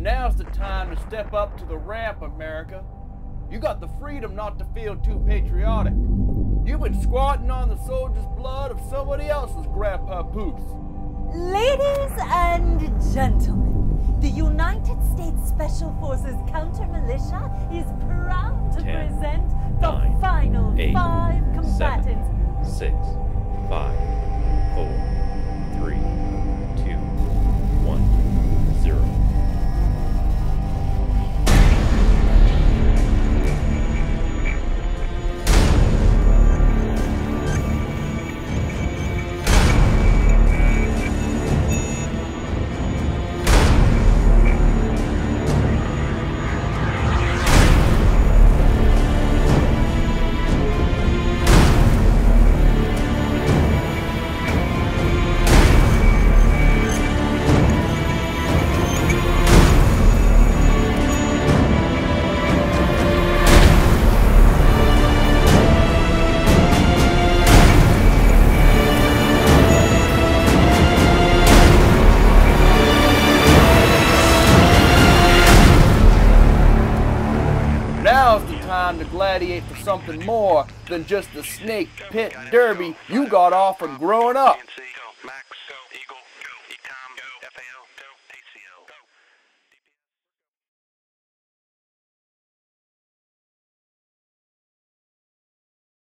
Now's the time to step up to the ramp, America. You got the freedom not to feel too patriotic. You've been squatting on the soldier's blood of somebody else's grandpa poos. Ladies and gentlemen, the United States Special Forces Counter Militia is proud to Ten, present the nine, final eight, five combatants. Seven, six, five, four, Now's the time to gladiate for something more than just the snake pit derby you got off from growing up.